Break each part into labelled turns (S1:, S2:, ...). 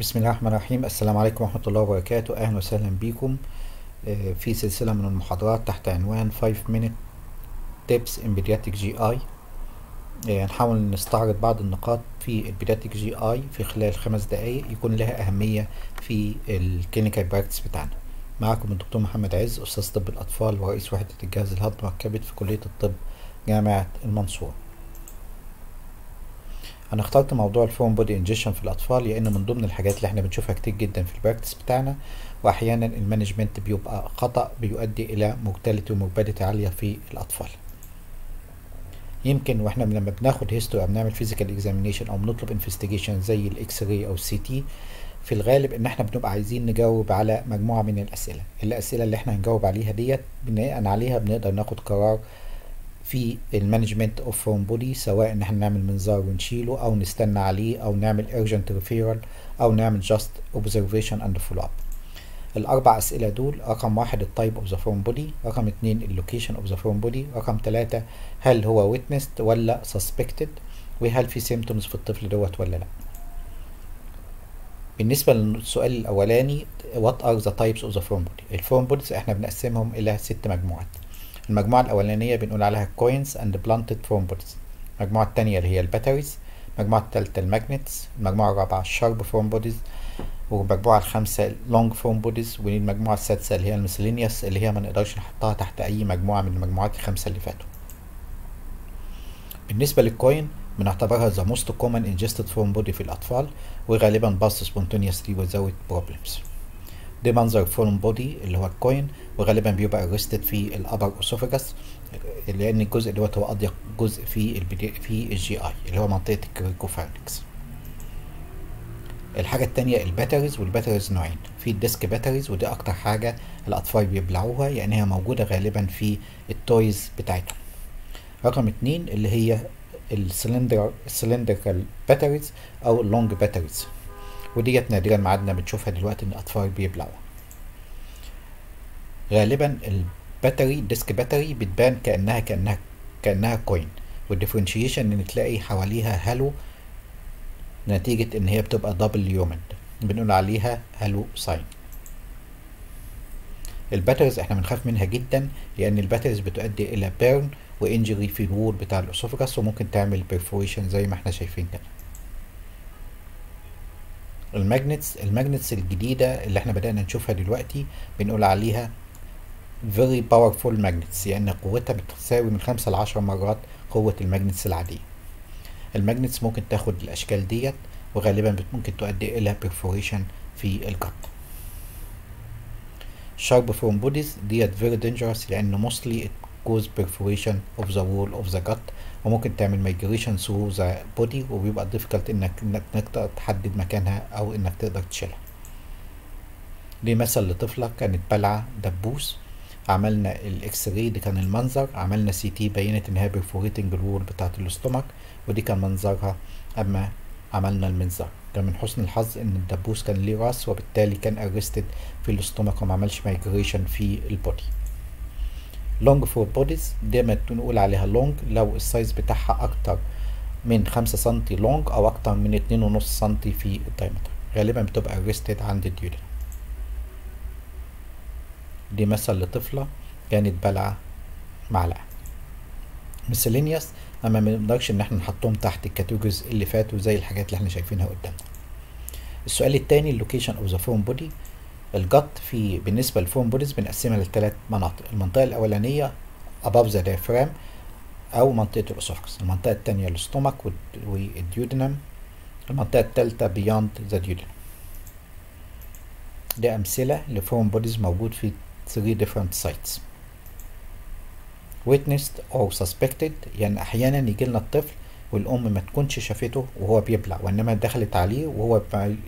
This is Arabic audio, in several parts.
S1: بسم الله الرحمن الرحيم. السلام عليكم ورحمة الله وبركاته. أهلا وسهلا بكم. آه، في سلسلة من المحاضرات تحت عنوان 5 minute tips in pediatric GI آه، هنحاول نستعرض بعض النقاط في ال pediatric GI في خلال خمس دقايق يكون لها أهمية في ال clinical practice بتاعنا. معكم الدكتور محمد عز أستاذ طب الأطفال ورئيس وحدة الجهاز الهضمي والكبد في كلية الطب جامعة المنصورة. أنا اخترت موضوع ال foreign body ingestion في الأطفال لأن من ضمن الحاجات اللي إحنا بنشوفها كتير جدا في ال practice بتاعنا واحيانا ال management بيبقى خطأ بيؤدي إلى mortality و morbidity عالية في الأطفال. يمكن وإحنا لما بناخد history أو بنعمل physical examination أو بنطلب investigation زي ال X-ray أو ال CT في الغالب إن إحنا بنبقى عايزين نجاوب على مجموعة من الأسئلة. الأسئلة اللي إحنا هنجاوب عليها ديت بناء عليها بنقدر ناخد قرار في ال management of foreign body سواء إن إحنا نعمل منظار ونشيله أو نستنى عليه أو نعمل urgent referral أو نعمل just observation and follow up. الأربع أسئلة دول رقم واحد ال type of the foreign body رقم اتنين ال location of the foreign body رقم تلاتة هل هو witnessed ولا suspected وهل في symptoms في الطفل دوت ولا لا. بالنسبة للسؤال الأولاني what are the types of the foreign body ال foreign bodies إحنا بنقسمهم إلى ست مجموعات. المجموعة الأولانية بنقول عليها coins and blunted foreign bodies المجموعة التانية اللي هي ال batteries. المجموعة التالتة ال magnets. المجموعة الرابعة ال sharp foreign bodies والمجموعة الخامسة long foreign bodies والمجموعة السادسة اللي هي ال miscellaneous اللي هي ما نقدرش نحطها تحت أي مجموعة من المجموعات الخمسة اللي فاتوا. بالنسبة لل coin بنعتبرها the most common ingested foreign body في الأطفال وغالبا pass spontaneously without problems. ده منظر foreign body اللي هو ال coin وغالبا بيبقى arrested في ال upper esophagus لأن الجزء دوت هو أضيق جزء في في ال GI اللي هو منطقة ال cricopharynx الحاجة التانية ال batteries وال batteries نوعين في ال disc batteries ودي أكتر حاجة الأطفال بيبلعوها يعني هي موجودة غالبا في ال toys بتاعتهم. رقم اتنين اللي هي ال cylinder ال cylindrical batteries أو ال long batteries وديت نادرا ما عدنا بنشوفها دلوقتي إن الأطفال بيبلعوها. غالبا ال battery disc battery بتبان كانها كانها كأنها coin وال differentiation إن تلاقي حواليها halo نتيجة إن هي بتبقى double lumen بنقول عليها halo sign ال batteries إحنا بنخاف منها جدا لأن ال batteries بتؤدي إلى burn و injury في ال wall بتاع ال esophagus وممكن تعمل perforation زي ما إحنا شايفين كده. ال magnets ال magnets الجديدة اللي إحنا بدأنا نشوفها دلوقتي بنقول عليها very powerful magnets يعني قوتها بتساوي من خمسة لعشر مرات قوة ال magnets العادية. ال magnets ممكن تاخد الأشكال ديت وغالبا ممكن تؤدي إلى perforation في ال gut sharp foreign bodies ديت very dangerous لأن mostly it cause perforation of the wall of the gut وممكن تعمل migration through the body وبيبقى difficult إنك تقدر تحدد مكانها أو إنك تقدر تشيلها. دي مثل لطفلة كانت بالعة دبوس عملنا ال X-ray دي كان المنظر. عملنا CT بينت انها perforating ال wall بتاعت ال stomach ودي كان منظرها أما عملنا المنظار كان من حسن الحظ إن الدبوس كان ليه رأس وبالتالي كان arrested في ال stomach وما عملش migration في ال body. long foreign bodies دي ما نقول عليها long لو ال size بتاعها أكتر من خمسة سنتي long أو أكتر من اتنين ونص سنتي في ال diameter. غالبا بتبقى arrested عند ال duodenum دي مثل لطفلة كانت بلعة معلقة. miscellaneous أما ما نقدرش إن إحنا نحطهم تحت ال categories اللي فاتوا زي الحاجات اللي إحنا شايفينها قدامنا. السؤال التاني ال location of the foreign body ال GIT في بالنسبة لل foreign bodies بنقسمها لثلاث مناطق. المنطقة الأولانية above the diaphragm أو منطقة ال esophagus. المنطقة التانية ال stomach وال duodenum المنطقة التالتة beyond the duodenum. دي أمثلة ل foreign bodies موجود في 3 different sites. Witnessed or suspected يعني أحيانا يجي لنا الطفل والأم ما تكونش شافته وهو بيبلع وإنما دخلت عليه وهو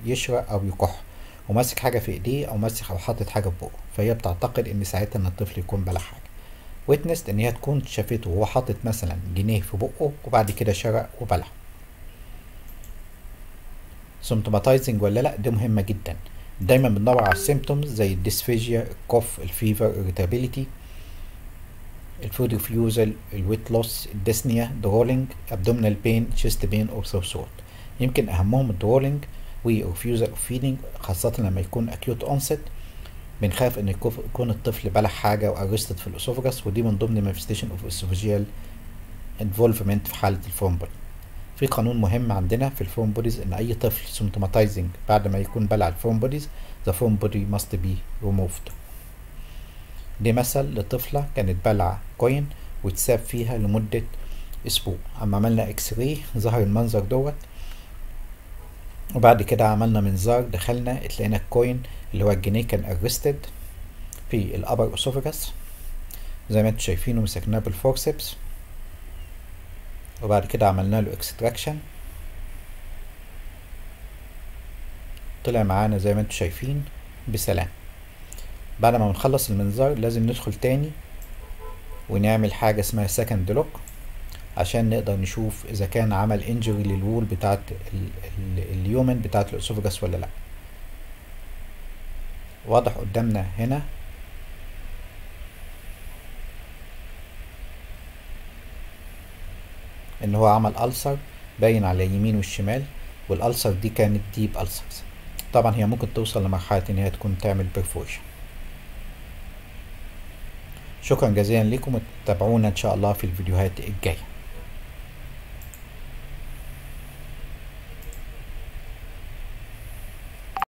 S1: يشرق أو يكح وماسك حاجة في إيديه أو ماسك أو حاطط حاجة في بقه فهي بتعتقد إن ساعتها إن الطفل يكون بلع حاجة. witnessed إن هي تكون شافته وهو حاطط مثلا جنيه في بقه وبعد كده شرق وبلع. symptomatizing ولا لأ؟ دي مهمة جدا. دايما بندور على ال symptoms زي ال dysphagia ال cough ال fever irritability ال food refusal ال weight loss ال dyspnea drooling abdominal pain chest pain or sore throat يمكن أهمهم ال drooling و refusal of feeding خاصة لما يكون acute onset. بنخاف إن يكون الطفل بلع حاجة و arrested في ال esophagus ودي من ضمن manifestation of esophageal involvement في حالة ال foreign body في قانون مهم عندنا في ال foreign bodies إن أي طفل symptomatizing بعد ما يكون بلع ال foreign bodies the foreign body must be removed. دي مثل لطفلة كانت بلعة coin واتساب فيها لمدة أسبوع. أما عملنا x-ray ظهر المنظر دوت. وبعد كده عملنا منظار دخلنا اتلقينا ال coin اللي هو الجنيه كان arrested في ال upper esophagus زي ما أنتم شايفينه مسكناه بال forceps وبعد كده عملنا له extraction طلع معانا زي ما أنتم شايفين بسلام. بعد ما بنخلص المنظار لازم ندخل تاني ونعمل حاجة اسمها second look عشان نقدر نشوف إذا كان عمل injury لل wall بتاعت ال lumen بتاعت ال esophagus ولا لأ. واضح قدامنا هنا إن هو عمل ulcer باين على اليمين والشمال وال ulcer دي كانت deep ulcers طبعا هي ممكن توصل لمرحلة إن هي تكون تعمل perforation شكرا جزيلا لكم وتابعونا إن شاء الله في الفيديوهات الجاية.